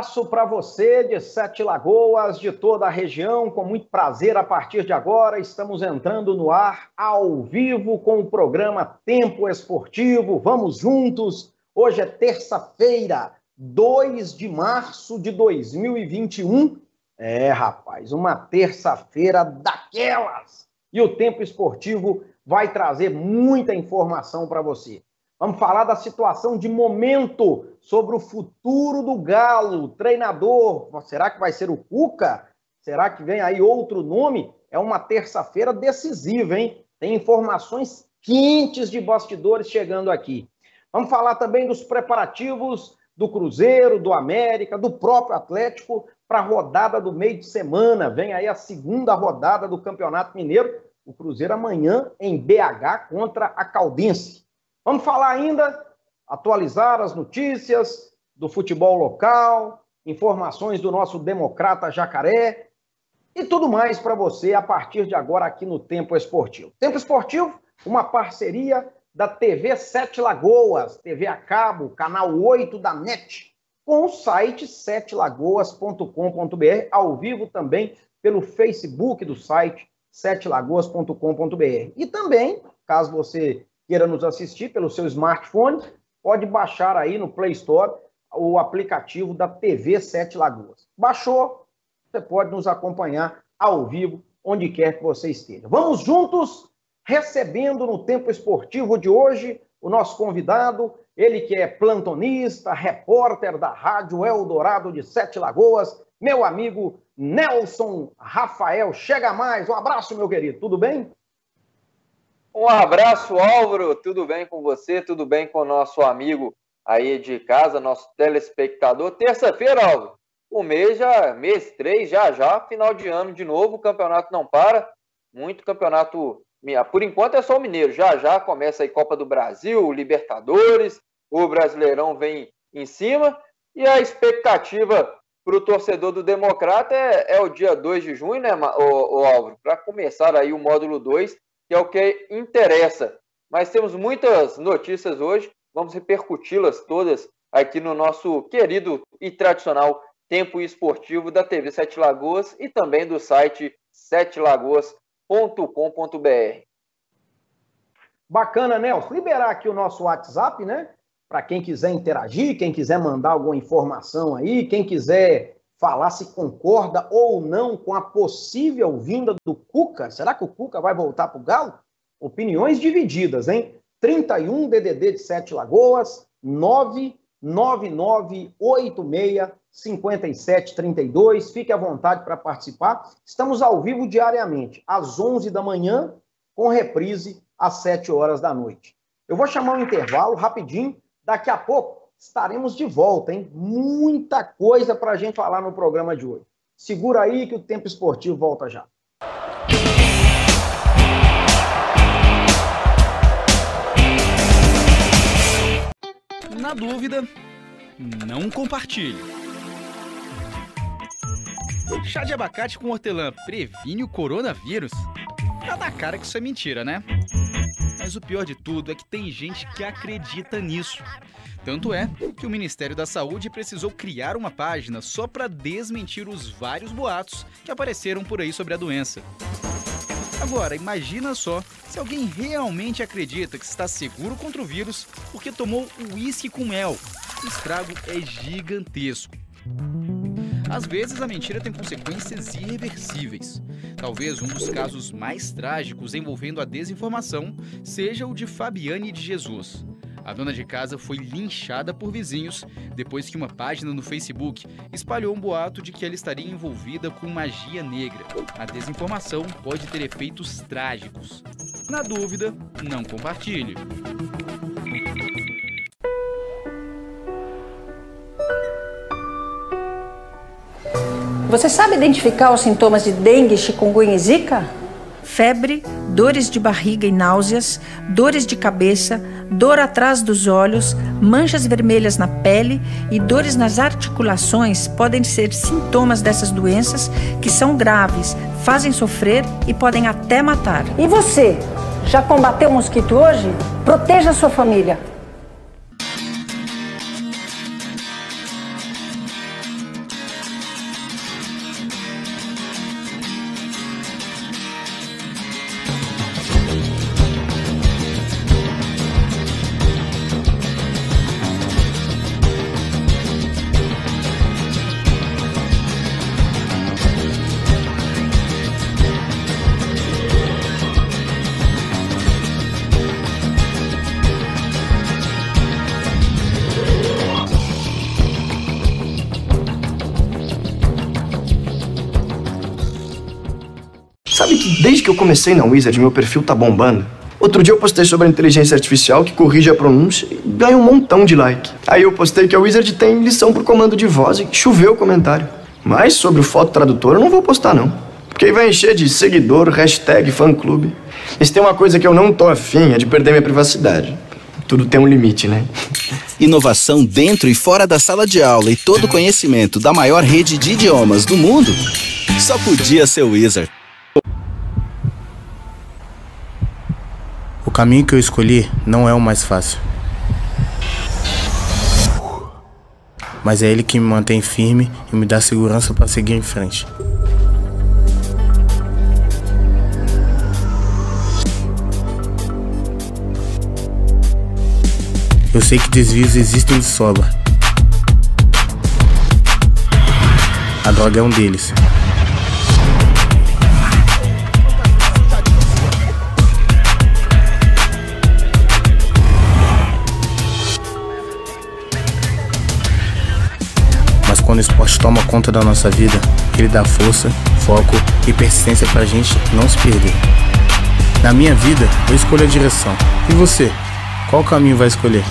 abraço para você de Sete Lagoas, de toda a região. Com muito prazer, a partir de agora, estamos entrando no ar ao vivo com o programa Tempo Esportivo. Vamos juntos. Hoje é terça-feira, 2 de março de 2021. É, rapaz, uma terça-feira daquelas. E o Tempo Esportivo vai trazer muita informação para você. Vamos falar da situação de momento sobre o futuro do Galo. Treinador, será que vai ser o Cuca? Será que vem aí outro nome? É uma terça-feira decisiva, hein? Tem informações quentes de bastidores chegando aqui. Vamos falar também dos preparativos do Cruzeiro, do América, do próprio Atlético para a rodada do meio de semana. Vem aí a segunda rodada do Campeonato Mineiro. O Cruzeiro amanhã em BH contra a Caldense. Vamos falar ainda, atualizar as notícias do futebol local, informações do nosso democrata Jacaré e tudo mais para você a partir de agora aqui no Tempo Esportivo. Tempo Esportivo, uma parceria da TV Sete Lagoas, TV a cabo, canal 8 da NET, com o site setelagoas.com.br, ao vivo também pelo Facebook do site setelagoas.com.br. E também, caso você queira nos assistir pelo seu smartphone, pode baixar aí no Play Store o aplicativo da TV Sete Lagoas. Baixou, você pode nos acompanhar ao vivo, onde quer que você esteja. Vamos juntos, recebendo no tempo esportivo de hoje o nosso convidado, ele que é plantonista, repórter da Rádio Eldorado de Sete Lagoas, meu amigo Nelson Rafael. Chega mais, um abraço, meu querido, tudo bem? Um abraço, Álvaro. Tudo bem com você? Tudo bem com o nosso amigo aí de casa, nosso telespectador? Terça-feira, Álvaro. O mês já, mês 3, já já, final de ano de novo, o campeonato não para. Muito campeonato. Por enquanto é só o Mineiro. Já já começa aí Copa do Brasil, Libertadores, o Brasileirão vem em cima. E a expectativa para o torcedor do Democrata é, é, o dia 2 de junho, né, o, o Álvaro? Para começar aí o módulo 2 que é o que interessa. Mas temos muitas notícias hoje, vamos repercuti-las todas aqui no nosso querido e tradicional Tempo Esportivo da TV Sete Lagoas e também do site setelagoas.com.br. Bacana, Nelson. Liberar aqui o nosso WhatsApp, né? Para quem quiser interagir, quem quiser mandar alguma informação aí, quem quiser falar se concorda ou não com a possível vinda do Cuca. Será que o Cuca vai voltar para o Galo? Opiniões divididas, hein? 31 DDD de Sete Lagoas, 99986 5732. Fique à vontade para participar. Estamos ao vivo diariamente, às 11 da manhã, com reprise às 7 horas da noite. Eu vou chamar um intervalo rapidinho. Daqui a pouco estaremos de volta, hein? Muita coisa para a gente falar no programa de hoje. Segura aí que o Tempo Esportivo volta já. Na dúvida, não compartilhe. Chá de abacate com hortelã previne o coronavírus? Tá na cara que isso é mentira, né? Mas o pior de tudo é que tem gente que acredita nisso. Tanto é que o Ministério da Saúde precisou criar uma página só para desmentir os vários boatos que apareceram por aí sobre a doença. Agora, imagina só se alguém realmente acredita que está seguro contra o vírus porque tomou uísque com mel. O estrago é gigantesco. Às vezes a mentira tem consequências irreversíveis. Talvez um dos casos mais trágicos envolvendo a desinformação seja o de Fabiane de Jesus. A dona de casa foi linchada por vizinhos depois que uma página no Facebook espalhou um boato de que ela estaria envolvida com magia negra. A desinformação pode ter efeitos trágicos. Na dúvida, não compartilhe. Você sabe identificar os sintomas de dengue, chikungunya e zika? Febre, dores de barriga e náuseas, dores de cabeça, dor atrás dos olhos, manchas vermelhas na pele e dores nas articulações podem ser sintomas dessas doenças que são graves, fazem sofrer e podem até matar. E você? Já combateu o mosquito hoje? Proteja a sua família. Que eu comecei na Wizard, meu perfil tá bombando? Outro dia eu postei sobre a inteligência artificial que corrige a pronúncia e ganha um montão de like. Aí eu postei que a Wizard tem lição por comando de voz e choveu o comentário. Mas sobre o foto tradutor eu não vou postar não. Porque aí vai encher de seguidor, hashtag, fã-clube. E se tem uma coisa que eu não tô afim é de perder minha privacidade. Tudo tem um limite, né? Inovação dentro e fora da sala de aula e todo o conhecimento da maior rede de idiomas do mundo só podia ser o Wizard. Caminho que eu escolhi não é o mais fácil. Mas é ele que me mantém firme e me dá segurança para seguir em frente. Eu sei que desvios existem de sobra. A droga é um deles. Quando o esporte toma conta da nossa vida, ele dá força, foco e persistência pra gente não se perder. Na minha vida, eu escolho a direção. E você? Qual caminho vai escolher?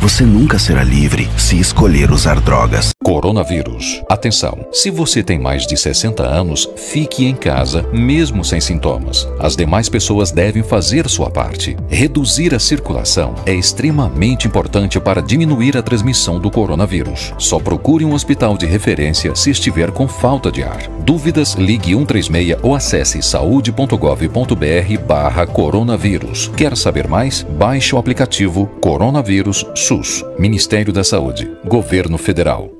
Você nunca será livre se escolher usar drogas. Coronavírus. Atenção, se você tem mais de 60 anos, fique em casa, mesmo sem sintomas. As demais pessoas devem fazer sua parte. Reduzir a circulação é extremamente importante para diminuir a transmissão do coronavírus. Só procure um hospital de referência se estiver com falta de ar. Dúvidas, ligue 136 ou acesse saúde.gov.br barra coronavírus. Quer saber mais? Baixe o aplicativo Coronavírus SUS, Ministério da Saúde, Governo Federal.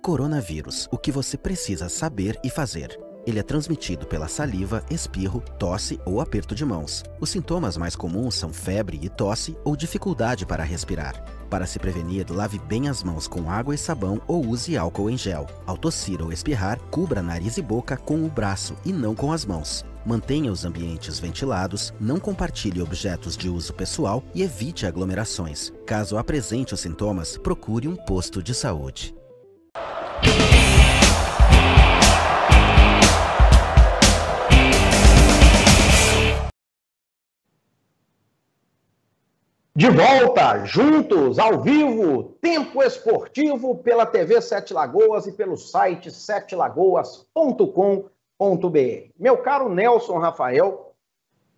Coronavírus, o que você precisa saber e fazer. Ele é transmitido pela saliva, espirro, tosse ou aperto de mãos. Os sintomas mais comuns são febre e tosse ou dificuldade para respirar. Para se prevenir, lave bem as mãos com água e sabão ou use álcool em gel. Ao tossir ou espirrar, cubra nariz e boca com o braço e não com as mãos. Mantenha os ambientes ventilados, não compartilhe objetos de uso pessoal e evite aglomerações. Caso apresente os sintomas, procure um posto de saúde. De volta, juntos, ao vivo, Tempo Esportivo pela TV Sete Lagoas e pelo site setelagoas.com.br. Meu caro Nelson Rafael,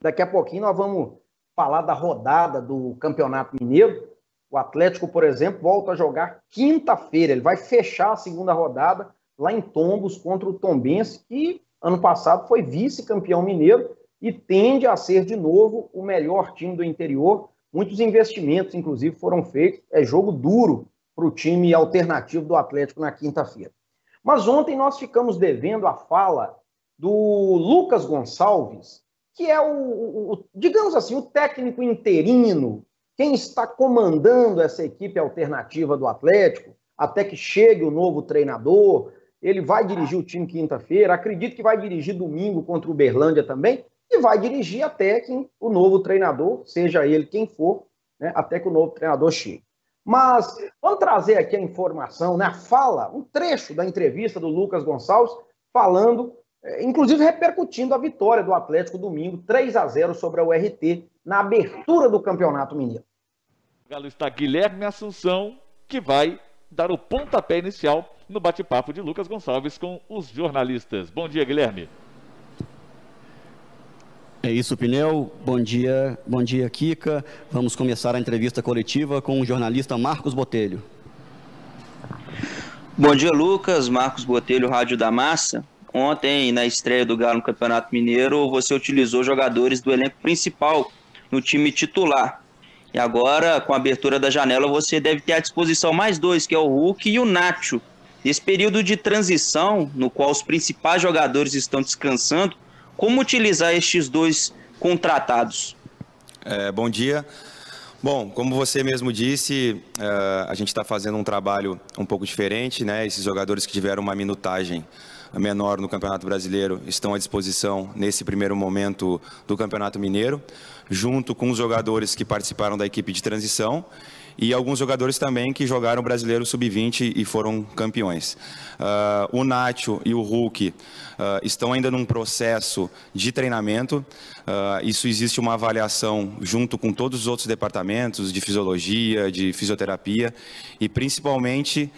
daqui a pouquinho nós vamos falar da rodada do Campeonato Mineiro. O Atlético, por exemplo, volta a jogar quinta-feira. Ele vai fechar a segunda rodada lá em Tombos contra o Tombense, que ano passado foi vice-campeão mineiro e tende a ser de novo o melhor time do interior Muitos investimentos, inclusive, foram feitos. É jogo duro para o time alternativo do Atlético na quinta-feira. Mas ontem nós ficamos devendo a fala do Lucas Gonçalves, que é o, o, digamos assim, o técnico interino, quem está comandando essa equipe alternativa do Atlético, até que chegue o novo treinador. Ele vai dirigir o time quinta-feira, acredito que vai dirigir domingo contra o Berlândia também e vai dirigir até que o novo treinador, seja ele quem for, né, até que o novo treinador chegue. Mas vamos trazer aqui a informação, né, a fala, um trecho da entrevista do Lucas Gonçalves, falando, inclusive repercutindo a vitória do Atlético domingo, 3 a 0 sobre a URT, na abertura do Campeonato Mineiro. O Galo está Guilherme Assunção, que vai dar o pontapé inicial no bate-papo de Lucas Gonçalves com os jornalistas. Bom dia, Guilherme. É isso, Pneu. Bom dia, bom dia, Kika. Vamos começar a entrevista coletiva com o jornalista Marcos Botelho. Bom dia, Lucas. Marcos Botelho, Rádio da Massa. Ontem, na estreia do Galo no Campeonato Mineiro, você utilizou jogadores do elenco principal no time titular. E agora, com a abertura da janela, você deve ter à disposição mais dois, que é o Hulk e o Nacho. Nesse período de transição, no qual os principais jogadores estão descansando, como utilizar estes dois contratados? É, bom dia. Bom, como você mesmo disse, uh, a gente está fazendo um trabalho um pouco diferente, né? Esses jogadores que tiveram uma minutagem menor no Campeonato Brasileiro estão à disposição nesse primeiro momento do Campeonato Mineiro, junto com os jogadores que participaram da equipe de transição. E alguns jogadores também que jogaram Brasileiro Sub-20 e foram campeões. Uh, o Nacho e o Hulk uh, estão ainda num processo de treinamento. Uh, isso existe uma avaliação junto com todos os outros departamentos de fisiologia, de fisioterapia e principalmente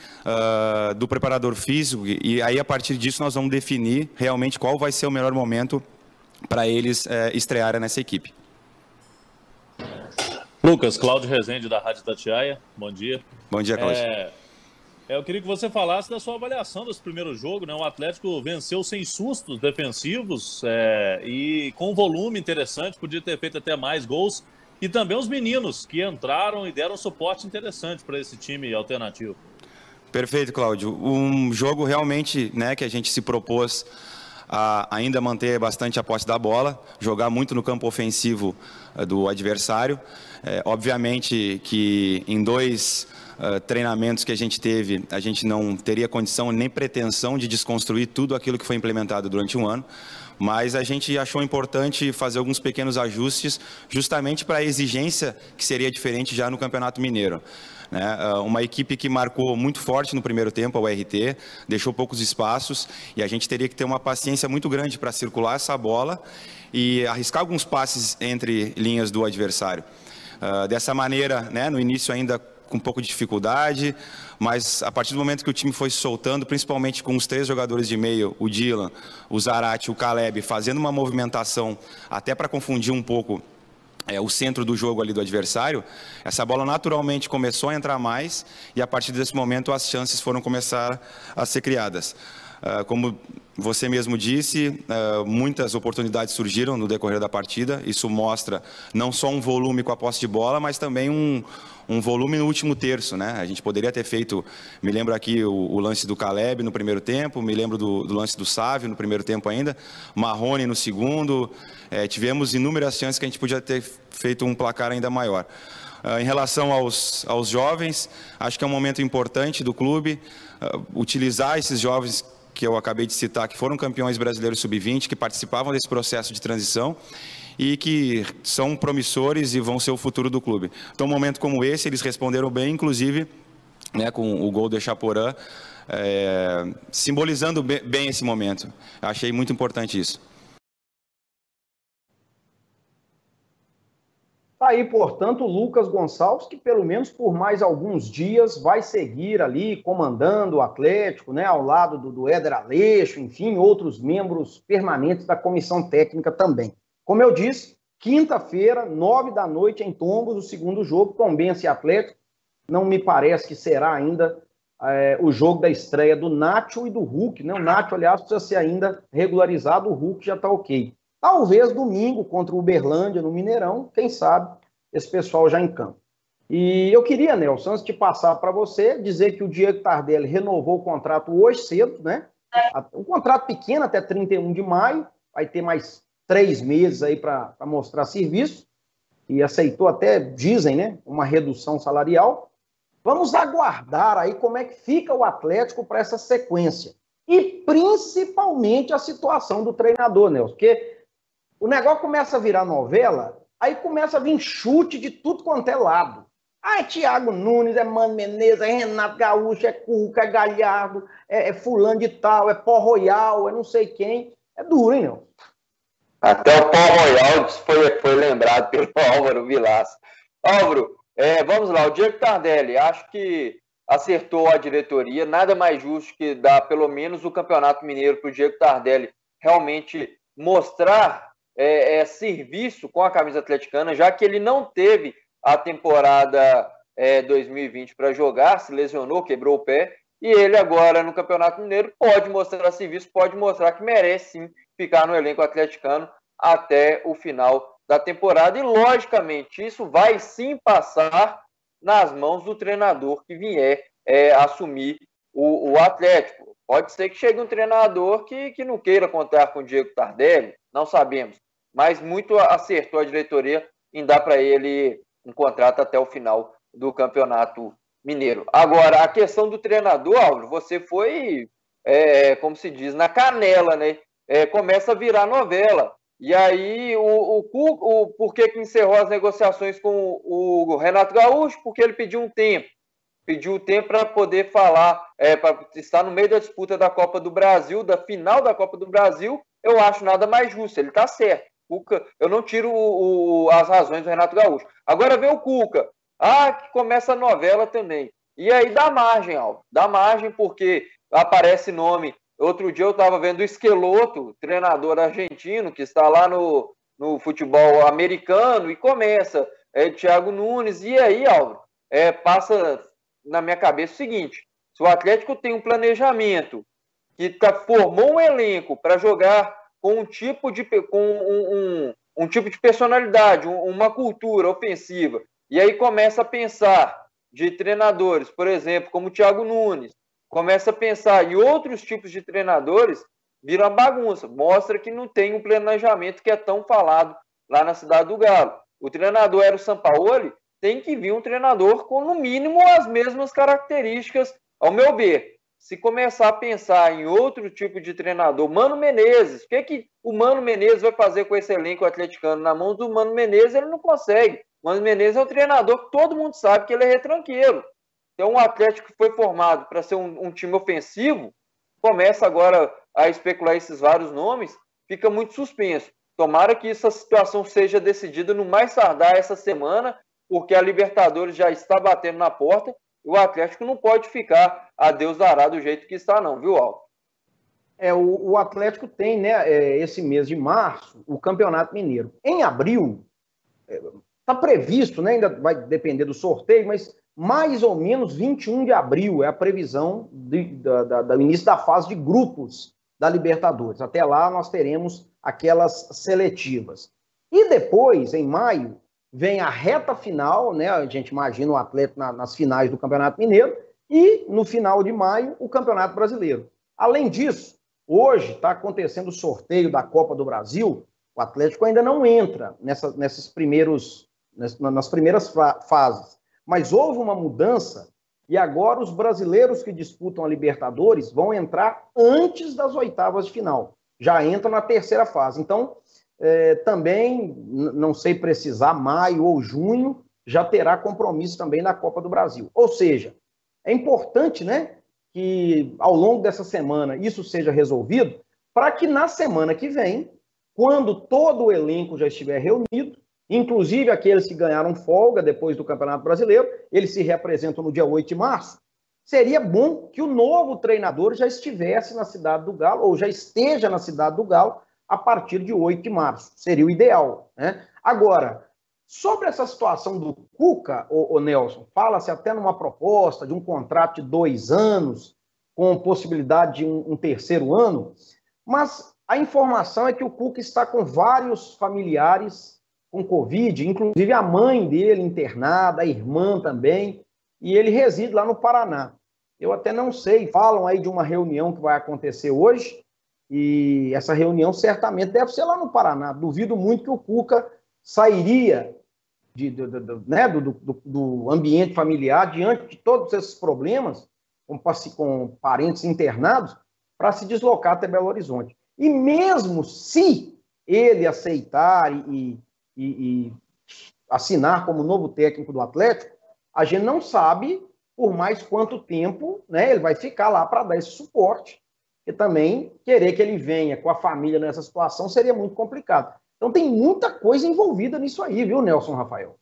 do preparador físico. E aí, a partir disso, nós vamos definir realmente qual vai ser o melhor momento para eles eh, estrearem nessa equipe. Lucas, Cláudio Rezende da Rádio Tatiaia, bom dia. Bom dia, Cláudio. É, eu queria que você falasse da sua avaliação desse primeiro jogo, né? O Atlético venceu sem sustos defensivos é, e com volume interessante, podia ter feito até mais gols. E também os meninos que entraram e deram suporte interessante para esse time alternativo. Perfeito, Cláudio. Um jogo realmente né, que a gente se propôs a ainda manter bastante a posse da bola, jogar muito no campo ofensivo eh, do adversário. É, obviamente que em dois uh, treinamentos que a gente teve, a gente não teria condição nem pretensão de desconstruir tudo aquilo que foi implementado durante um ano, mas a gente achou importante fazer alguns pequenos ajustes, justamente para a exigência que seria diferente já no Campeonato Mineiro. Né? Uma equipe que marcou muito forte no primeiro tempo, a URT, deixou poucos espaços e a gente teria que ter uma paciência muito grande para circular essa bola e arriscar alguns passes entre linhas do adversário. Uh, dessa maneira, né, no início ainda com um pouco de dificuldade, mas a partir do momento que o time foi soltando, principalmente com os três jogadores de meio, o Dylan, o Zarate, o Caleb, fazendo uma movimentação até para confundir um pouco é, o centro do jogo ali do adversário, essa bola naturalmente começou a entrar mais e a partir desse momento as chances foram começar a ser criadas. Uh, como você mesmo disse, uh, muitas oportunidades surgiram no decorrer da partida. Isso mostra não só um volume com a posse de bola, mas também um, um volume no último terço. Né? A gente poderia ter feito, me lembro aqui o, o lance do Caleb no primeiro tempo, me lembro do, do lance do Sávio no primeiro tempo ainda, Marrone no segundo. É, tivemos inúmeras chances que a gente podia ter feito um placar ainda maior. Uh, em relação aos, aos jovens, acho que é um momento importante do clube utilizar esses jovens que eu acabei de citar, que foram campeões brasileiros sub-20, que participavam desse processo de transição e que são promissores e vão ser o futuro do clube. Então, um momento como esse, eles responderam bem, inclusive né, com o gol do Chaporã, é, simbolizando bem esse momento. Achei muito importante isso. Tá aí, portanto, o Lucas Gonçalves, que pelo menos por mais alguns dias vai seguir ali comandando o Atlético, né, ao lado do, do Éder Aleixo, enfim, outros membros permanentes da comissão técnica também. Como eu disse, quinta-feira, nove da noite, em Tombos, o segundo jogo, Tombense e Atlético. Não me parece que será ainda é, o jogo da estreia do Nacho e do Hulk, né? O Nacho, aliás, precisa ser ainda regularizado, o Hulk já está ok. Talvez domingo contra o Uberlândia no Mineirão, quem sabe esse pessoal já em campo. E eu queria, Nelson, antes de passar para você, dizer que o Diego Tardelli renovou o contrato hoje cedo, né? Um contrato pequeno até 31 de maio, vai ter mais três meses aí para mostrar serviço, e aceitou até, dizem, né, uma redução salarial. Vamos aguardar aí como é que fica o Atlético para essa sequência. E principalmente a situação do treinador, Nelson, porque o negócio começa a virar novela, aí começa a vir chute de tudo quanto é lado. Ah, é Thiago Nunes, é Mano Menezes, é Renato Gaúcho, é Cuca, é Galhardo, é, é fulano de tal, é Pó Royal, é não sei quem. É duro, hein, meu? Até o Pó Royal foi, foi lembrado pelo Álvaro Vilaça. Álvaro, é, vamos lá, o Diego Tardelli, acho que acertou a diretoria, nada mais justo que dar pelo menos o Campeonato Mineiro para o Diego Tardelli realmente mostrar é, é, serviço com a camisa atleticana, já que ele não teve a temporada é, 2020 para jogar, se lesionou, quebrou o pé, e ele agora no Campeonato Mineiro pode mostrar serviço, pode mostrar que merece sim ficar no elenco atleticano até o final da temporada. E logicamente isso vai sim passar nas mãos do treinador que vier é, assumir o, o, Atlético. Pode ser que chegue um treinador que, que não queira contar com o Diego Tardelli, não sabemos mas muito acertou a diretoria em dar para ele um contrato até o final do campeonato mineiro. Agora, a questão do treinador, Álvaro, você foi, é, como se diz, na canela, né? É, começa a virar novela. E aí, o, o, o, por que, que encerrou as negociações com o, Renato Gaúcho? Porque ele pediu um tempo. Pediu tempo para poder falar, é, para estar no meio da disputa da Copa do Brasil, da final da Copa do Brasil. Eu acho nada mais justo. Ele está certo. Cuca, eu não tiro o, as razões do Renato Gaúcho. Agora vem o Cuca. Ah, que começa a novela também. E aí dá margem, Alvo. Dá margem porque aparece nome. Outro dia eu estava vendo o Esqueloto, treinador argentino, que está lá no, no futebol americano, e começa. É, Thiago Nunes. E aí, Álvaro, é, passa na minha cabeça o seguinte: se o Atlético tem um planejamento que tá, formou um elenco para jogar com um tipo de com um, um, um tipo de personalidade, um, uma cultura ofensiva, e aí começa a pensar de treinadores, por exemplo, como o Thiago Nunes, começa a pensar em outros tipos de treinadores, vira uma bagunça. Mostra que não tem um planejamento que é tão falado lá na cidade do Galo. O treinador era o Sampaoli, tem que vir um treinador com, no mínimo, as mesmas características, ao meu ver. Se começar a pensar em outro tipo de treinador, Mano Menezes, o que, que o Mano Menezes vai fazer com esse elenco atleticano na mão do Mano Menezes? Ele não consegue. O Mano Menezes é um treinador que todo mundo sabe que ele é retranqueiro. Então, um Atlético que foi formado para ser um, um, time ofensivo, começa agora a especular esses vários nomes, fica muito suspenso. Tomara que essa situação seja decidida no mais tardar essa semana, porque a Libertadores já está batendo na porta e o Atlético não pode ficar a Deus dará do jeito que está, não, viu, Alto? É, o, o Atlético tem, né, é, esse mês de março, o Campeonato Mineiro. Em abril, está previsto, né, ainda vai depender do sorteio, mas mais ou menos 21 de abril é a previsão de, da, da, do início da fase de grupos da Libertadores. Até lá nós teremos aquelas seletivas. E depois, em maio, vem a reta final, né? A gente imagina o atleta na, nas finais do Campeonato Mineiro, e no final de maio, o Campeonato Brasileiro. Além disso, hoje está acontecendo o sorteio da Copa do Brasil. O Atlético ainda não entra nessa, nesses primeiros, nas primeiras fases. Mas houve uma mudança e agora os brasileiros que disputam a Libertadores vão entrar antes das oitavas de final. Já entram na terceira fase. Então, é, também, não sei precisar, maio ou junho, já terá compromisso também na Copa do Brasil. Ou seja, é importante né, que ao longo dessa semana isso seja resolvido, para que na semana que vem, quando todo o elenco já estiver reunido, inclusive aqueles que ganharam folga depois do Campeonato Brasileiro, eles se representam no dia 8 de março. Seria bom que o novo treinador já estivesse na cidade do Galo, ou já esteja na cidade do Galo, a partir de 8 de março. Seria o ideal. Né? Agora, sobre essa situação do Cuca, o, Nelson, fala-se até numa proposta de um contrato de dois anos, com possibilidade de um, um terceiro ano, mas a informação é que o Cuca está com vários familiares com Covid, inclusive a mãe dele internada, a irmã também, e ele reside lá no Paraná. Eu até não sei, falam aí de uma reunião que vai acontecer hoje, e essa reunião certamente deve ser lá no Paraná. Duvido muito que o Cuca sairia de, de, né, do, do, do, ambiente familiar diante de todos esses problemas, com, com parentes internados, para se deslocar até Belo Horizonte. E mesmo se ele aceitar e, e, e assinar como novo técnico do Atlético, a gente não sabe por mais quanto tempo né, ele vai ficar lá para dar esse suporte. E também querer que ele venha com a família nessa situação seria muito complicado. Então tem muita coisa envolvida nisso aí, viu, Nelson Rafael?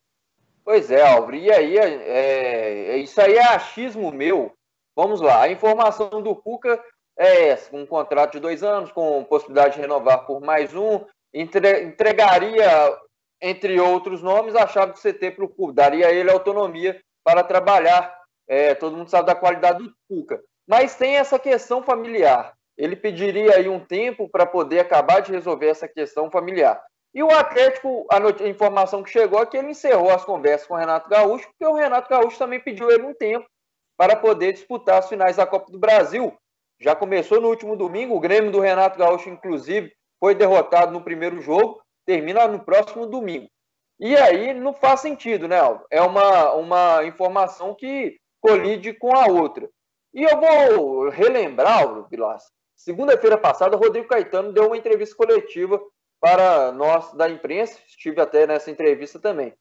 Pois é, Álvaro. E aí, é, é, isso aí é achismo meu. Vamos lá. A informação do Cuca é essa: um contrato de dois anos, com possibilidade de renovar por mais um, entre, entregaria entre outros nomes, a chave do CT para o clube. Daria a ele autonomia para trabalhar. É, todo mundo sabe da qualidade do Cuca. Mas tem essa questão familiar. Ele pediria aí um tempo para poder acabar de resolver essa questão familiar. E o Atlético, a, informação que chegou é que ele encerrou as conversas com o Renato Gaúcho, porque o Renato Gaúcho também pediu ele um tempo para poder disputar as finais da Copa do Brasil. Já começou no último domingo, o Grêmio do Renato Gaúcho, inclusive, foi derrotado no primeiro jogo termina no próximo domingo. E aí não faz sentido, né, Aldo? É uma, uma informação que colide com a outra. E eu vou relembrar, Aldo Vilas, segunda-feira passada, Rodrigo Caetano deu uma entrevista coletiva para nós da imprensa, estive até nessa entrevista também.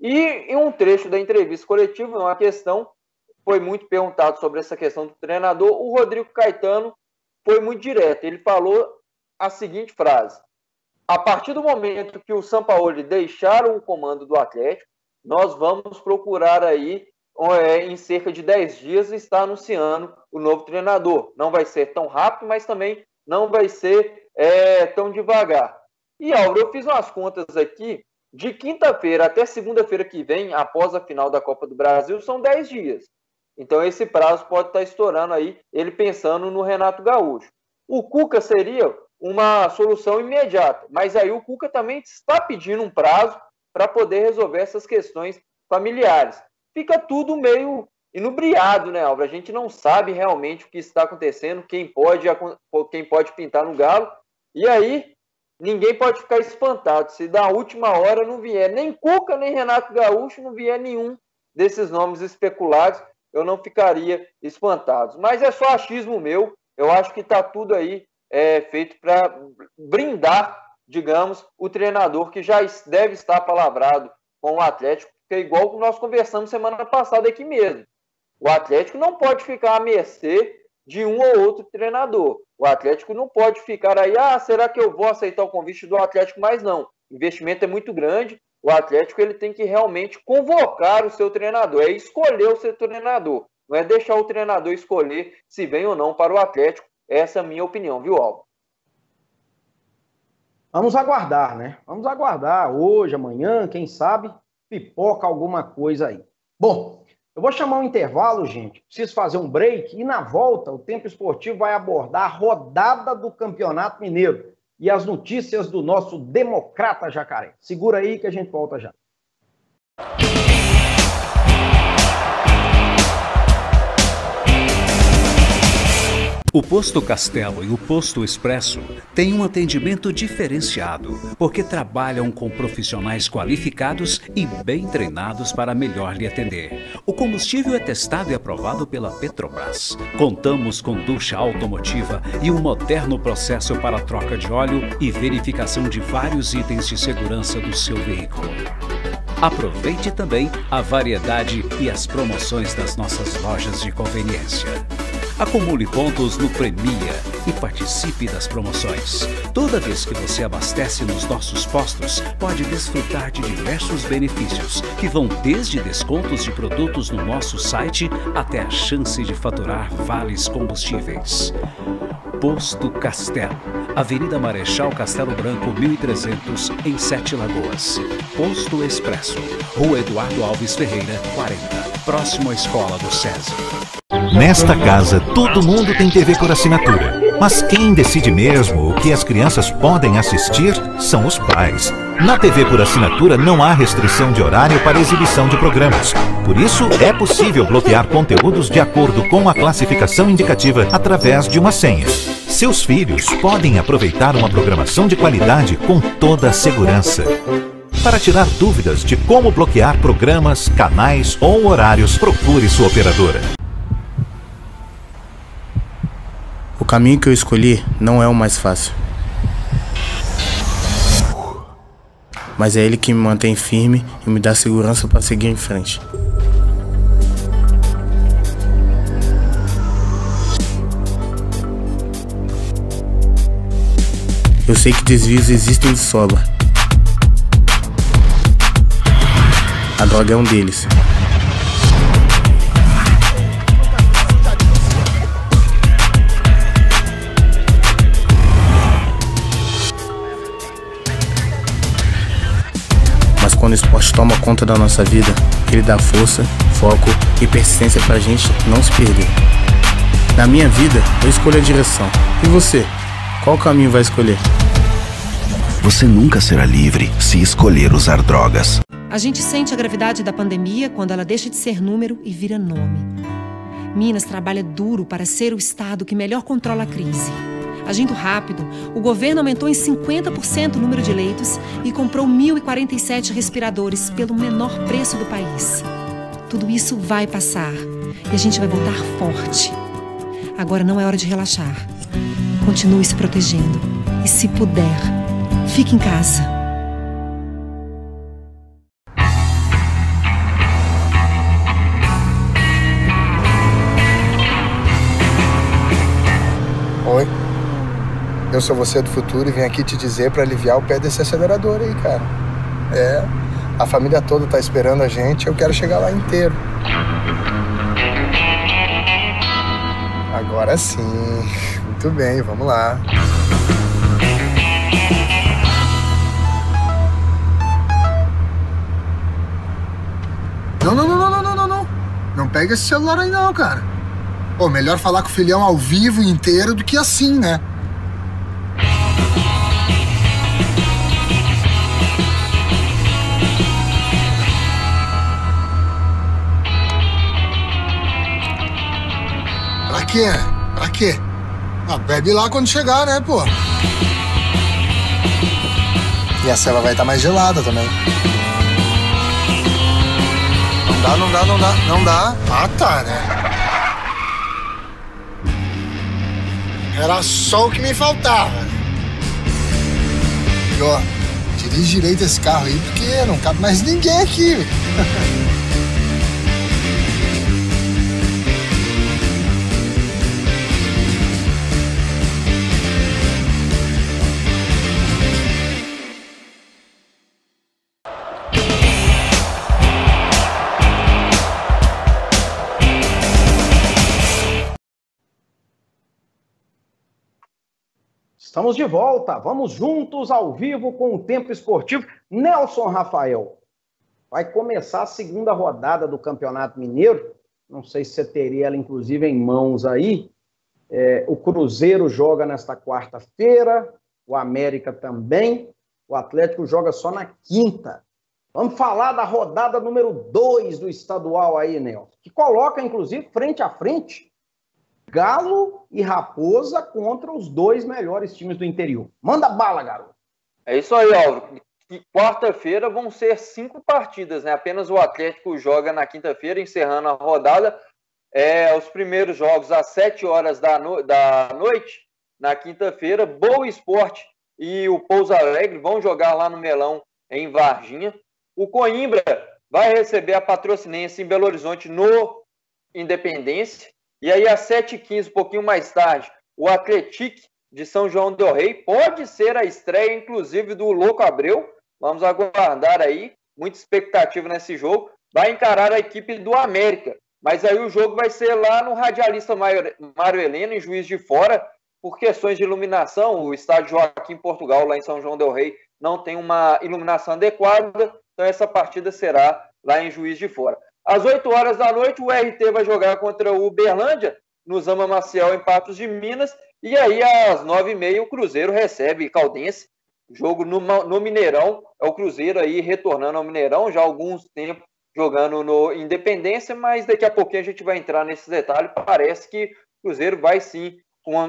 E em um trecho da entrevista coletiva, uma questão foi muito perguntado sobre essa questão do treinador, o Rodrigo Caetano foi muito direto. Ele falou a seguinte frase: A partir do momento que o Sampaoli deixar o comando do Atlético, nós vamos procurar aí é, em cerca de 10 dias estar anunciando o novo treinador. Não vai ser tão rápido, mas também não vai ser é, tão devagar. E, Álvaro, eu fiz umas contas aqui. De quinta-feira até segunda-feira que vem, após a final da Copa do Brasil, são 10 dias. Então, esse prazo pode estar estourando aí, ele pensando no Renato Gaúcho. O Cuca seria uma solução imediata, mas aí o Cuca também está pedindo um prazo para poder resolver essas questões familiares. Fica tudo meio inubriado, né, Álvaro? A gente não sabe realmente o que está acontecendo, quem pode, quem pode pintar no galo. E aí, ninguém pode ficar espantado. Se da última hora não vier nem Cuca, nem Renato Gaúcho, não vier nenhum desses nomes especulados, eu não ficaria espantado. Mas é só achismo meu. Eu acho que está tudo aí é, feito para brindar, digamos, o treinador que já deve estar palavrado com o Atlético, que é igual nós conversamos semana passada aqui mesmo. O Atlético não pode ficar à mercê de um ou outro treinador. O Atlético não pode ficar aí, ah, será que eu vou aceitar o convite do Atlético? Mas não. O investimento é muito grande. O Atlético ele tem que realmente convocar o seu treinador, é escolher o seu treinador. Não é deixar o treinador escolher se vem ou não para o Atlético. Essa é a minha opinião, viu, Alvo? Vamos aguardar, né? Vamos aguardar hoje, amanhã, quem sabe, pipoca alguma coisa aí. Bom, eu vou chamar um intervalo, gente. Preciso fazer um break e na volta o Tempo Esportivo vai abordar a rodada do Campeonato Mineiro e as notícias do nosso Democrata Jacaré. Segura aí que a gente volta já. O Posto Castelo e o Posto Expresso têm um atendimento diferenciado, porque trabalham com profissionais qualificados e bem treinados para melhor lhe atender. O combustível é testado e aprovado pela Petrobras. Contamos com ducha automotiva e um moderno processo para troca de óleo e verificação de vários itens de segurança do seu veículo. Aproveite também a variedade e as promoções das nossas lojas de conveniência. Acumule pontos no Premia e participe das promoções. Toda vez que você abastece nos nossos postos, pode desfrutar de diversos benefícios, que vão desde descontos de produtos no nosso site até a chance de faturar vales combustíveis. Posto Castelo, Avenida Marechal Castelo Branco, 1300, em Sete Lagoas. Posto Expresso, Rua Eduardo Alves Ferreira, 40, próximo à Escola do César. Nesta casa, todo mundo tem TV por assinatura. Mas quem decide mesmo o que as crianças podem assistir são os pais. Na TV por assinatura não há restrição de horário para exibição de programas. Por isso, é possível bloquear conteúdos de acordo com a classificação indicativa através de uma senha. Seus filhos podem aproveitar uma programação de qualidade com toda a segurança. Para tirar dúvidas de como bloquear programas, canais ou horários, procure sua operadora. O caminho que eu escolhi não é o mais fácil. Mas é ele que me mantém firme e me dá segurança para seguir em frente. Eu sei que desvios existem de sobra. A droga é um deles. Quando o esporte toma conta da nossa vida, ele dá força, foco e persistência pra gente não se perder. Na minha vida, eu escolho a direção. E você? Qual caminho vai escolher? Você nunca será livre se escolher usar drogas. A gente sente a gravidade da pandemia quando ela deixa de ser número e vira nome. Minas trabalha duro para ser o estado que melhor controla a crise. Agindo rápido, o governo aumentou em 50% o número de leitos e comprou 1.047 respiradores pelo menor preço do país. Tudo isso vai passar e a gente vai voltar forte. Agora não é hora de relaxar. Continue se protegendo e, se puder, fique em casa. Eu sou você do futuro e vim aqui te dizer para aliviar o pé desse acelerador aí, cara. É, a família toda tá esperando a gente, eu quero chegar lá inteiro. Agora sim. Muito bem, vamos lá. Não, não, não, não, não, não, não, não. Pega esse celular aí não, cara. Pô, melhor falar com o filhão ao vivo inteiro do que assim, né? Pra quê? Pra quê? Ah, bebe lá quando chegar, né, pô? E a cela vai estar mais gelada também. Não dá, não dá, não dá, não dá. Ah, tá, né? Era só o que me faltava. Ó, dirige direito esse carro aí, porque não cabe mais ninguém aqui. Estamos de volta, vamos juntos ao vivo com o Tempo Esportivo. Nelson Rafael, vai começar a segunda rodada do Campeonato Mineiro. Não sei se você teria ela, inclusive, em mãos aí. É, o Cruzeiro joga nesta quarta-feira, o América também, o Atlético joga só na quinta. Vamos falar da rodada número 2 do estadual aí, Nelson, que coloca, inclusive, frente a frente Galo e Raposa contra os dois melhores times do interior. Manda bala, garoto. É isso aí, Álvaro. Quarta-feira vão ser cinco partidas, né? Apenas o Atlético joga na quinta-feira, encerrando a rodada. É, os primeiros jogos às sete horas da, no... da noite, na quinta-feira. Boa Esporte e o Pouso Alegre vão jogar lá no Melão, em Varginha. O Coimbra vai receber a Patrocinense em Belo Horizonte no Independência. E aí, às 7h15, um pouquinho mais tarde, o Atlético de São João del Rei pode ser a estreia, inclusive, do Louco Abreu. Vamos aguardar aí. Muita expectativa nesse jogo. Vai encarar a equipe do América. Mas aí o jogo vai ser lá no Radialista Mário Helena, em Juiz de Fora, por questões de iluminação. O estádio Joaquim Portugal, lá em São João del Rei, não tem uma iluminação adequada. Então essa partida será lá em Juiz de Fora. Às 8 horas da noite, o RT vai jogar contra o Uberlândia, no Zama Maciel, em Patos de Minas. E aí, às 9h30, o Cruzeiro recebe Caldense. Jogo no, no Mineirão. É o Cruzeiro aí retornando ao Mineirão, já há alguns tempos jogando no Independência, mas daqui a pouquinho a gente vai entrar nesse detalhe. Parece que o Cruzeiro vai sim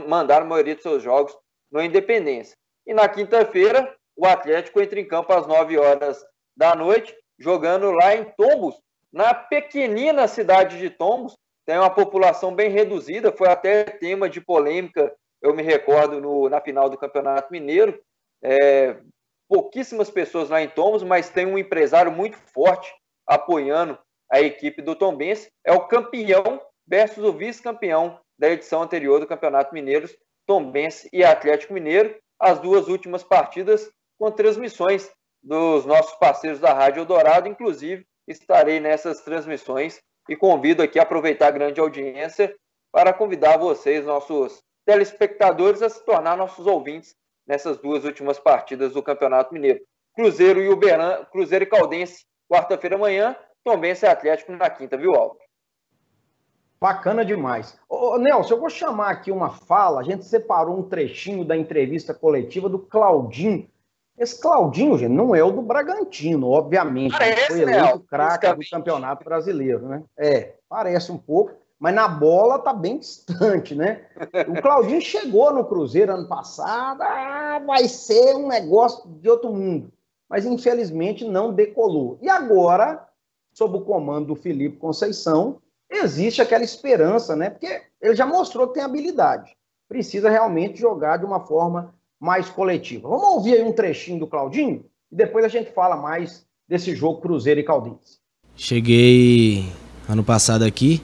mandar a maioria dos seus jogos no Independência. E na quinta-feira, o Atlético entra em campo às 9 horas da noite, jogando lá em Tombos, na pequenina cidade de Tombos, tem uma população bem reduzida, foi até tema de polêmica, eu me recordo, no, na final do Campeonato Mineiro. É, pouquíssimas pessoas lá em Tombos, mas tem um empresário muito forte apoiando a equipe do Tombense. É o campeão versus o vice-campeão da edição anterior do Campeonato Mineiro, Tombense e Atlético Mineiro. As duas últimas partidas com transmissões dos nossos parceiros da Rádio Eldorado, inclusive estarei nessas transmissões e convido aqui a aproveitar a grande audiência para convidar vocês, nossos telespectadores, a se tornar nossos ouvintes nessas duas últimas partidas do Campeonato Mineiro. Cruzeiro e Uberan, Cruzeiro e Caldense, quarta-feira amanhã, Tombense e Atlético na quinta, viu, Alves? Bacana demais. Ô, Nelson, eu vou chamar aqui uma fala, a gente separou um trechinho da entrevista coletiva do Claudinho, esse Claudinho, gente, não é o do Bragantino, obviamente. Parece, foi né, eleito né? craque do Campeonato Brasileiro, né? É, parece um pouco, mas na bola tá bem distante, né? O Claudinho chegou no Cruzeiro ano passado, ah, vai ser um negócio de outro mundo. Mas infelizmente não decolou. E agora, sob o comando do Felipe Conceição, existe aquela esperança, né? Porque ele já mostrou que tem habilidade. Precisa realmente jogar de uma forma mais coletiva. Vamos ouvir aí um trechinho do Claudinho e depois a gente fala mais desse jogo Cruzeiro e Caldense. Cheguei ano passado aqui,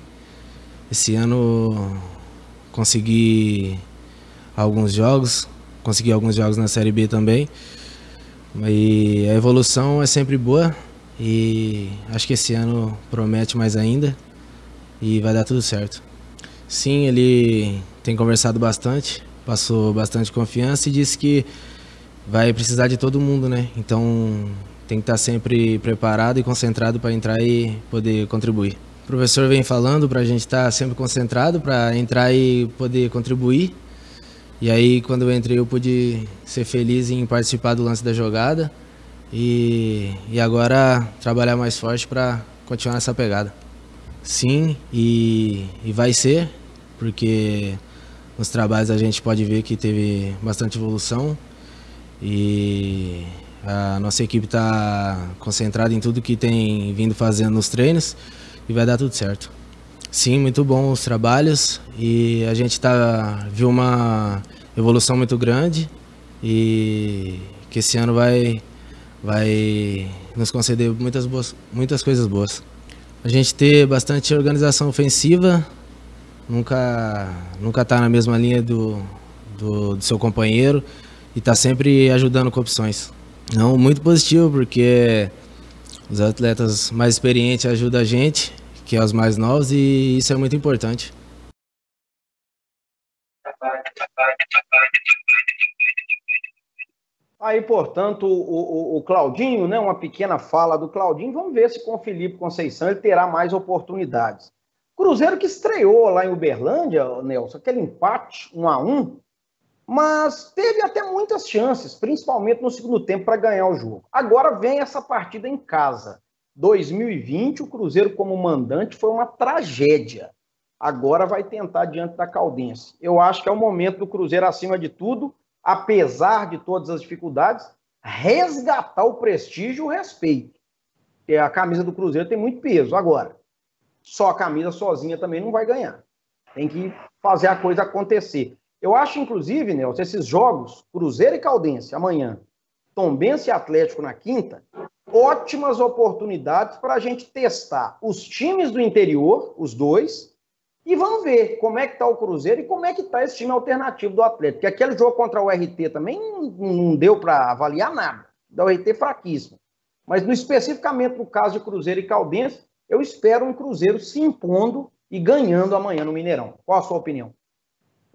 esse ano consegui alguns jogos, consegui alguns jogos na Série B também. E a evolução é sempre boa e acho que esse ano promete mais ainda e vai dar tudo certo. Sim, ele tem conversado bastante, passou bastante confiança e disse que vai precisar de todo mundo, né? Então tem que estar sempre preparado e concentrado para entrar e poder contribuir. O professor vem falando para a gente estar sempre concentrado para entrar e poder contribuir. E aí, quando eu entrei, eu pude ser feliz em participar do lance da jogada e, e agora trabalhar mais forte para continuar nessa pegada. Sim, e, e vai ser, porque nos trabalhos a gente pode ver que teve bastante evolução e a nossa equipe está concentrada em tudo que tem vindo fazendo nos treinos e vai dar tudo certo. Sim, muito bom os trabalhos e a gente tá, viu uma evolução muito grande e que esse ano vai, vai nos conceder muitas, boas, muitas coisas boas. A gente ter bastante organização ofensiva, nunca nunca tá na mesma linha do, do, do seu companheiro e tá sempre ajudando com opções. Não, muito positivo, porque os atletas mais experientes ajudam a gente, que é os mais novos, e isso é muito importante. Aí, portanto, o, o, o, Claudinho, né, uma pequena fala do Claudinho, vamos ver se com o Felipe Conceição ele terá mais oportunidades. Cruzeiro que estreou lá em Uberlândia, Nelson, aquele empate 1 a 1 mas teve até muitas chances, principalmente no segundo tempo, para ganhar o jogo. Agora vem essa partida em casa. 2020, o Cruzeiro como mandante foi uma tragédia. Agora vai tentar diante da Caldense. Eu acho que é o momento do Cruzeiro, acima de tudo, apesar de todas as dificuldades, resgatar o prestígio e o respeito. A camisa do Cruzeiro tem muito peso. Agora, só a camisa sozinha também não vai ganhar. Tem que fazer a coisa acontecer. Eu acho, inclusive, Nelson, esses jogos, Cruzeiro e Caldense amanhã, Tombense e Atlético na quinta, ótimas oportunidades para a gente testar os times do interior, os dois, e vamos ver como é que está o Cruzeiro e como é que está esse time alternativo do Atlético. Porque aquele jogo contra o RT também não deu para avaliar nada. Da RT fraquíssimo. Mas no, especificamente no caso de Cruzeiro e Caldense, eu espero um Cruzeiro se impondo e ganhando amanhã no Mineirão. Qual a sua opinião?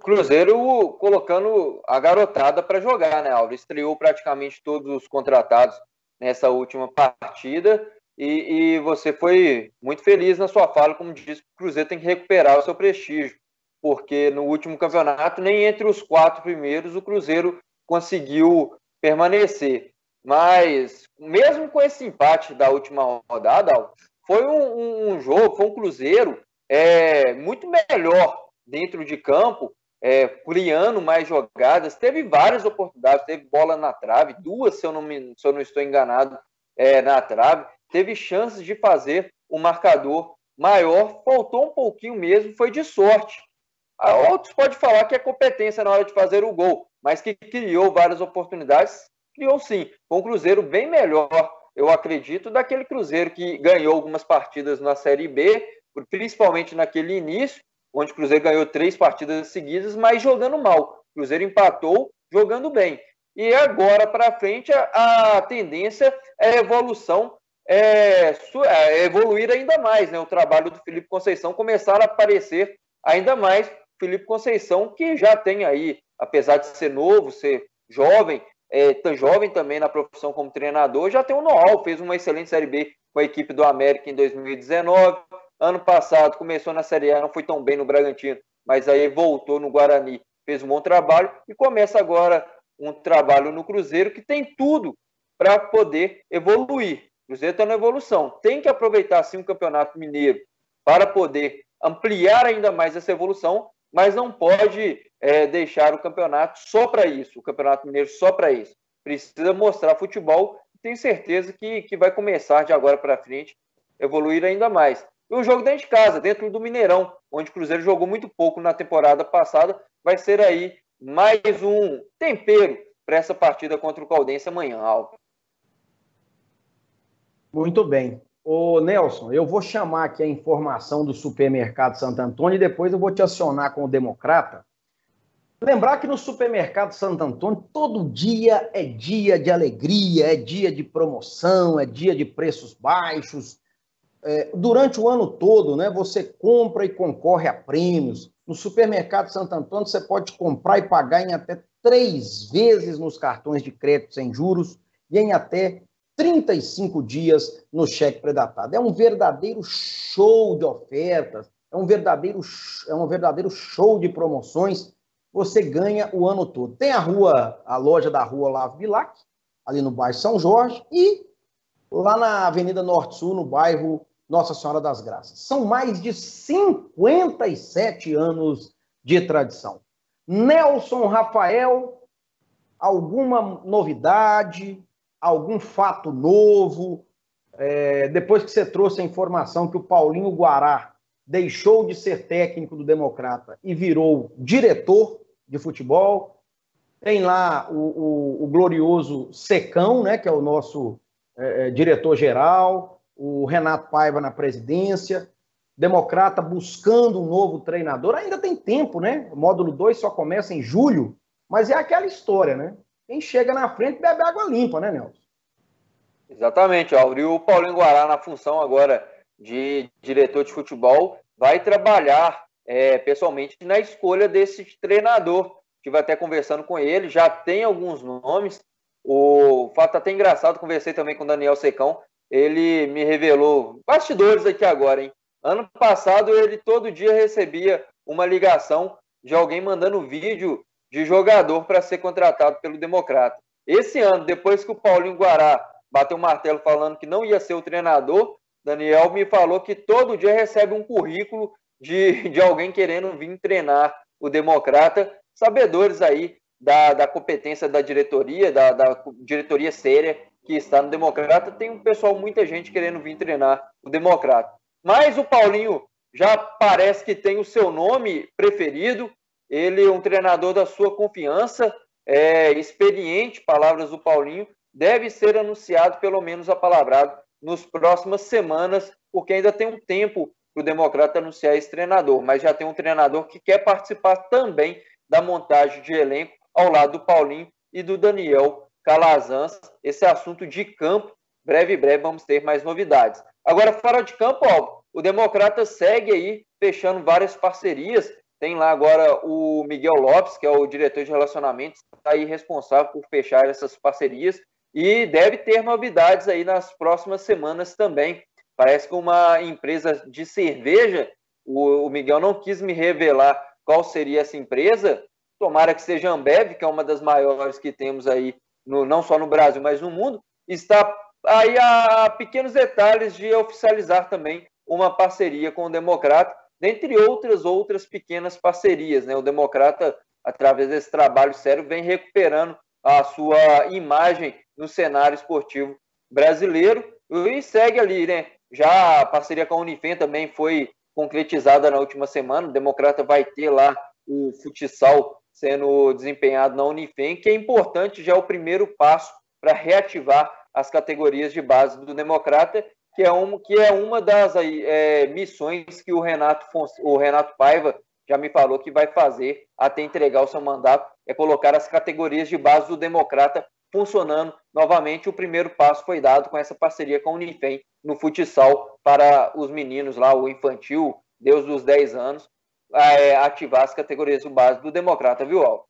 Cruzeiro colocando a garotada para jogar, né, Alves? Estreou praticamente todos os contratados nessa última partida e, e, você foi muito feliz na sua fala, como disse, o Cruzeiro tem que recuperar o seu prestígio, porque no último campeonato, nem entre os quatro primeiros, o Cruzeiro conseguiu permanecer. Mas, mesmo com esse empate da última rodada, foi um, um jogo, foi um Cruzeiro é, muito melhor dentro de campo é, criando mais jogadas. Teve várias oportunidades, teve bola na trave, duas, se eu não, me, se eu não estou enganado, é, na trave. Teve chances de fazer o marcador maior, faltou um pouquinho mesmo, foi de sorte. Outros podem falar que é competência na hora de fazer o gol, mas que criou várias oportunidades, criou sim. Com um Cruzeiro bem melhor, eu acredito, daquele Cruzeiro que ganhou algumas partidas na Série B, principalmente naquele início, onde o Cruzeiro ganhou três partidas seguidas, mas jogando mal. O Cruzeiro empatou jogando bem. E agora para frente a, a, tendência é evolução, é, é, evoluir ainda mais, né? O trabalho do Felipe Conceição começar a aparecer ainda mais. Felipe Conceição que já tem aí, apesar de ser novo, ser jovem, é, tão jovem também na profissão como treinador, já tem um know-how, fez uma excelente Série B com a equipe do América em 2019, Ano passado começou na Série A, não foi tão bem no Bragantino, mas aí voltou no Guarani, fez um bom trabalho e começa agora um trabalho no Cruzeiro que tem tudo para poder evoluir. O Cruzeiro está na evolução. Tem que aproveitar sim o Campeonato Mineiro para poder ampliar ainda mais essa evolução, mas não pode é, deixar o campeonato só para isso, o Campeonato Mineiro só para isso. Precisa mostrar futebol. Tenho certeza que, que vai começar de agora para frente evoluir ainda mais. E um jogo dentro de casa, dentro do Mineirão, onde o Cruzeiro jogou muito pouco na temporada passada, vai ser aí mais um tempero para essa partida contra o Caldense amanhã, Alvo. Muito bem. Ô Nelson, eu vou chamar aqui a informação do supermercado Santo Antônio e depois eu vou te acionar com o Democrata. Lembrar que no supermercado Santo Antônio todo dia é dia de alegria, é dia de promoção, é dia de preços baixos. É, durante o ano todo, né, você compra e concorre a prêmios. No supermercado Santo Antônio você pode comprar e pagar em até três vezes nos cartões de crédito sem juros e em até 35 dias no cheque predatado. É um verdadeiro show de ofertas, é um verdadeiro, é um verdadeiro show de promoções. Você ganha o ano todo. Tem a rua, a loja da rua Lavo Bilac, ali no bairro São Jorge, e lá na Avenida Norte Sul, no bairro Nossa Senhora das Graças. São mais de 57 anos de tradição. Nelson Rafael, alguma novidade, algum fato novo, é, depois que você trouxe a informação que o Paulinho Guará deixou de ser técnico do Democrata e virou diretor de futebol. Tem lá o, o, o glorioso Secão, né, que é o nosso é, é diretor-geral, o Renato Paiva na presidência, Democrata buscando um novo treinador. Ainda tem tempo, né? O módulo 2 só começa em julho, mas é aquela história, né? Quem chega na frente bebe água limpa, né, Nelson? Exatamente, Álvaro. O Paulinho Guará, na função agora de diretor de futebol, vai trabalhar é, pessoalmente na escolha desse treinador. Estive até conversando com ele, já tem alguns nomes. O fato até engraçado, conversei também com o Daniel Secão. Ele me revelou bastidores aqui agora, hein? Ano passado ele todo dia recebia uma ligação de alguém mandando vídeo de jogador para ser contratado pelo Democrata. Esse ano, depois que o Paulinho Guará bateu o martelo falando que não ia ser o treinador, Daniel me falou que todo dia recebe um currículo de, de alguém querendo vir treinar o Democrata, sabedores aí da, da competência da diretoria, da, da diretoria séria que está no Democrata, tem um pessoal, muita gente querendo vir treinar o Democrata. Mas o Paulinho já parece que tem o seu nome preferido, ele é um treinador da sua confiança, é experiente, palavras do Paulinho, deve ser anunciado, pelo menos a palavrado, nos próximas semanas, porque ainda tem um tempo para o Democrata anunciar esse treinador, mas já tem um treinador que quer participar também da montagem de elenco ao lado do Paulinho e do Daniel Calazans. Esse assunto de campo, breve, breve vamos ter mais novidades. Agora, fora de campo, ó, o Democrata segue aí fechando várias parcerias tem lá agora o Miguel Lopes, que é o diretor de relacionamentos, está aí responsável por fechar essas parcerias e deve ter novidades aí nas próximas semanas também. Parece que uma empresa de cerveja, o, Miguel não quis me revelar qual seria essa empresa, tomara que seja a Ambev, que é uma das maiores que temos aí, no, não só no Brasil, mas no mundo, está aí a pequenos detalhes de oficializar também uma parceria com o Democrata dentre outras outras pequenas parcerias. Né? O Democrata, através desse trabalho sério, vem recuperando a sua imagem no cenário esportivo brasileiro e segue ali, né? Já a parceria com a Unifem também foi concretizada na última semana. O Democrata vai ter lá o futsal sendo desempenhado na Unifem, que é importante, já é o primeiro passo para reativar as categorias de base do Democrata que é, um, que é uma das aí, é, missões que o Renato, o Renato Paiva já me falou que vai fazer até entregar o seu mandato, é colocar as categorias de base do Democrata funcionando novamente. O primeiro passo foi dado com essa parceria com o Unifem no futsal para os meninos lá, o infantil, Deus dos 10 anos, é, ativar as categorias de base do Democrata, viu, Al?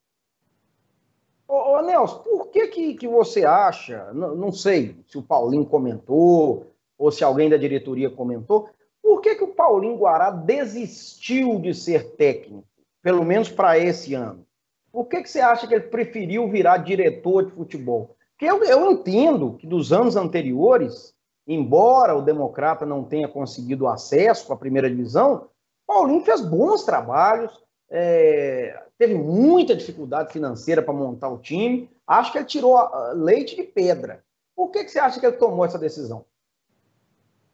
Ô, ô Nelson, por que, que, que você acha, não, não sei se o Paulinho comentou, ou se alguém da diretoria comentou, por que, que o Paulinho Guará desistiu de ser técnico, pelo menos para esse ano? Por que, que você acha que ele preferiu virar diretor de futebol? Porque eu, eu entendo que dos anos anteriores, embora o Democrata não tenha conseguido acesso à primeira divisão, Paulinho fez bons trabalhos, é, teve muita dificuldade financeira para montar o time. Acho que ele tirou leite de pedra. Por que, que você acha que ele tomou essa decisão?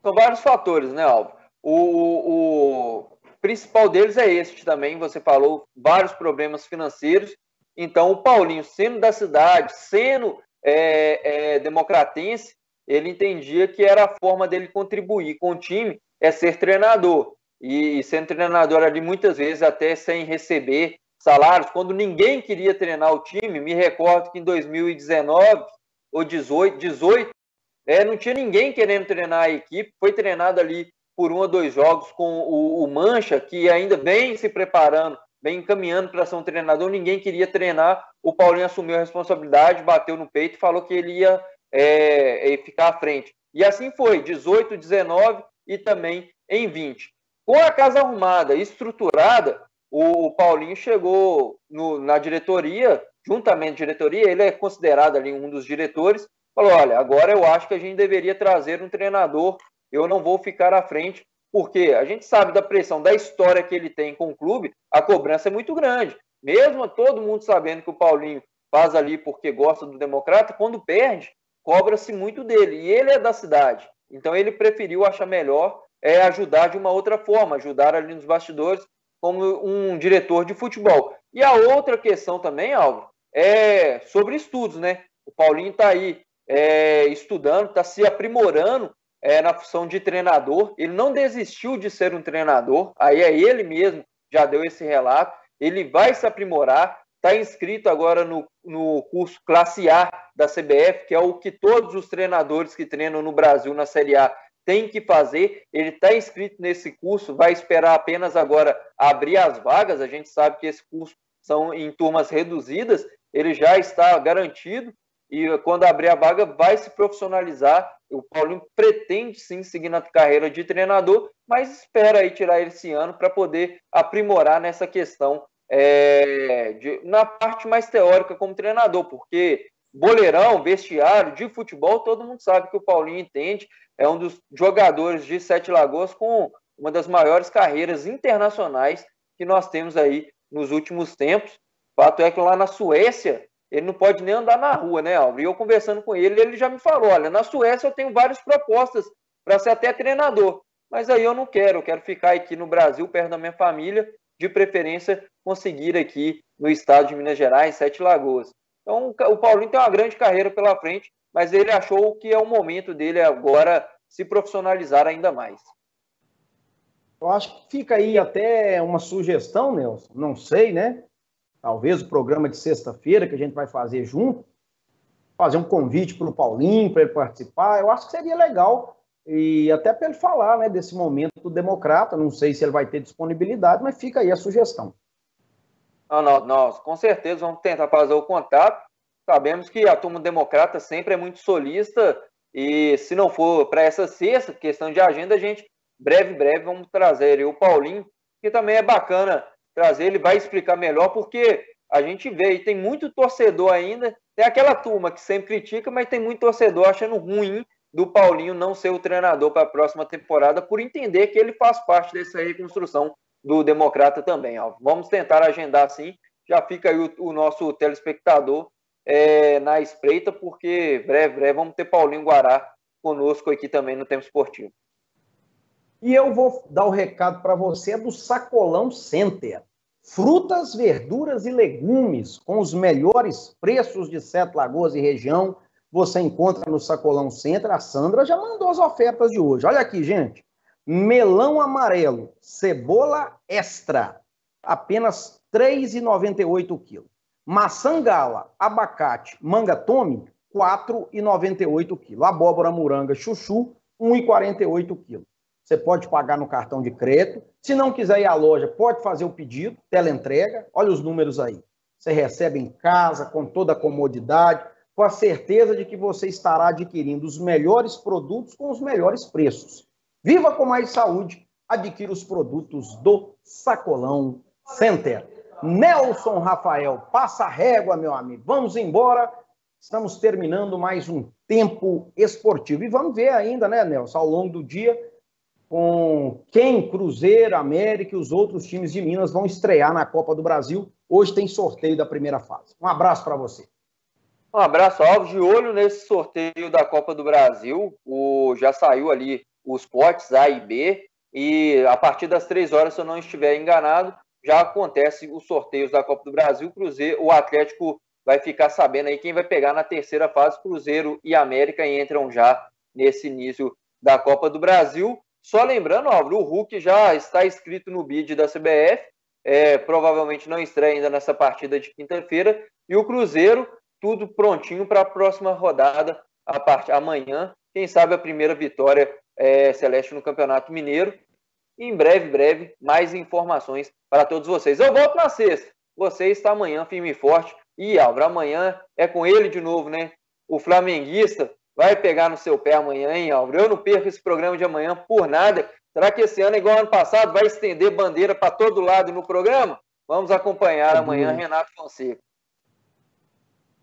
São vários fatores, né, Alvo? O, o principal deles é este também, você falou, vários problemas financeiros Então, o Paulinho, sendo da cidade, sendo é, é, democratense, ele entendia que era a forma dele contribuir com o time é ser treinador. E, e sendo treinador ali, muitas vezes, até sem receber salários, quando ninguém queria treinar o time, me recordo que em 2019 ou 18, 18 é, não tinha ninguém querendo treinar a equipe, foi treinado ali por um ou dois jogos com o, o Mancha, que ainda vem se preparando, vem encaminhando para ser um treinador, ninguém queria treinar, o Paulinho assumiu a responsabilidade, bateu no peito e falou que ele ia é, é, ficar à frente. E assim foi, 18, 19 e também em 20. Com a casa arrumada, estruturada, o Paulinho chegou no, na diretoria, juntamente à diretoria, ele é considerado ali um dos diretores, falou, olha, agora eu acho que a gente deveria trazer um treinador, eu não vou ficar à frente, porque a gente sabe da pressão, da história que ele tem com o clube, a cobrança é muito grande. Mesmo todo mundo sabendo que o Paulinho faz ali porque gosta do Democrata, quando perde, cobra-se muito dele. E ele é da cidade. Então ele preferiu achar melhor é ajudar de uma outra forma, ajudar ali nos bastidores como um diretor de futebol. E a outra questão também, Álvaro, é sobre estudos, né? O Paulinho está aí é, estudando, está se aprimorando é, na função de treinador. Ele não desistiu de ser um treinador, aí é ele mesmo já deu esse relato. Ele vai se aprimorar, está inscrito agora no, no curso Classe A da CBF, que é o que todos os treinadores que treinam no Brasil na Série A têm que fazer. Ele está inscrito nesse curso, vai esperar apenas agora abrir as vagas. A gente sabe que esse curso são em turmas reduzidas, ele já está garantido e quando abrir a vaga vai se profissionalizar. O Paulinho pretende sim seguir na carreira de treinador, mas espera aí tirar esse ano para poder aprimorar nessa questão é, de, na parte mais teórica como treinador, porque boleirão, vestiário, de futebol, todo mundo sabe que o Paulinho entende, é um dos jogadores de Sete Lagoas com uma das maiores carreiras internacionais que nós temos aí nos últimos tempos. O fato é que lá na Suécia, ele não pode nem andar na rua, né, Álvaro? E eu conversando com ele, ele já me falou: olha, na Suécia eu tenho várias propostas para ser até treinador, mas aí eu não quero, eu quero ficar aqui no Brasil, perto da minha família, de preferência conseguir aqui no estado de Minas Gerais, Sete Lagoas. Então, o Paulinho tem uma grande carreira pela frente, mas ele achou que é o momento dele agora se profissionalizar ainda mais. Eu acho que fica aí até uma sugestão, Nelson, não sei, né? Talvez o programa de sexta-feira que a gente vai fazer junto, fazer um convite para o Paulinho, para ele participar. Eu acho que seria legal e até para ele falar né, desse momento do democrata. Não sei se ele vai ter disponibilidade, mas fica aí a sugestão. Não, nós com certeza vamos tentar fazer o contato. Sabemos que a turma democrata sempre é muito solista e se não for para essa sexta, questão de agenda, a gente breve, breve vamos trazer o Paulinho, que também é bacana trazer, ele vai explicar melhor, porque a gente vê e tem muito torcedor ainda, tem aquela turma que sempre critica, mas tem muito torcedor achando ruim do Paulinho não ser o treinador para a próxima temporada, por entender que ele faz parte dessa reconstrução do Democrata também. Ó. Vamos tentar agendar assim. Já fica aí o, o nosso telespectador é, na espreita, porque breve, breve vamos ter Paulinho Guará conosco aqui também no Tempo Esportivo. E eu vou dar o recado para você do Sacolão Center. Frutas, verduras e legumes com os melhores preços de Sete Lagoas e região. Você encontra no Sacolão Center. A Sandra já mandou as ofertas de hoje. Olha aqui, gente melão amarelo, cebola extra, apenas R$ 3,98 o quilo. Maçã gala, abacate, manga tome, R$ 4,98 o quilo. Abóbora moranga chuchu, R$ 1,48 o quilo. Você pode pagar no cartão de crédito. Se não quiser ir à loja, pode fazer o pedido, teleentrega. Olha os números aí. Você recebe em casa com toda a comodidade, com a certeza de que você estará adquirindo os melhores produtos com os melhores preços. Viva com mais saúde. Adquira os produtos do Sacolão Center. Nelson Rafael, passa régua, meu amigo. Vamos embora. Estamos terminando mais um tempo esportivo. E vamos ver ainda, né, Nelson, ao longo do dia, com quem Cruzeiro, América e os outros times de Minas vão estrear na Copa do Brasil. Hoje tem sorteio da primeira fase. Um abraço para você. Um abraço, Alves, de olho nesse sorteio da Copa do Brasil. O, já saiu ali os potes A e B, e a partir das três horas, se eu não estiver enganado, já acontece os sorteios da Copa do Brasil. Cruzeiro, o Atlético vai ficar sabendo aí quem vai pegar na terceira fase. Cruzeiro e América entram já nesse início da Copa do Brasil. Só lembrando, Álvaro, o Hulk já está inscrito no bid da CBF, é, provavelmente não estreia ainda nessa partida de quinta-feira, e o Cruzeiro, tudo prontinho para a próxima rodada, a part... amanhã, quem sabe a primeira vitória é, celeste no Campeonato Mineiro. E em breve, breve, mais informações para todos vocês. Eu volto na sexta. Você está amanhã firme e forte. E Álvaro, amanhã é com ele de novo, né? O flamenguista vai pegar no seu pé amanhã, hein, Álvaro? Eu não perco esse programa de amanhã por nada. Será que esse ano, igual ano passado, vai estender bandeira para todo lado no programa? Vamos acompanhar amanhã Renato Fonseca.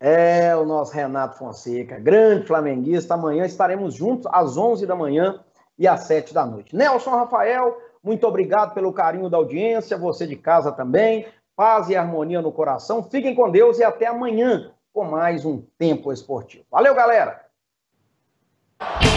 É o nosso Renato Fonseca, grande flamenguista. Amanhã estaremos juntos às 11 da manhã e às 7 da noite. Nelson Rafael, muito obrigado pelo carinho da audiência, você de casa também. Paz e harmonia no coração. Fiquem com Deus e até amanhã com mais um Tempo Esportivo. Valeu, galera! Thank.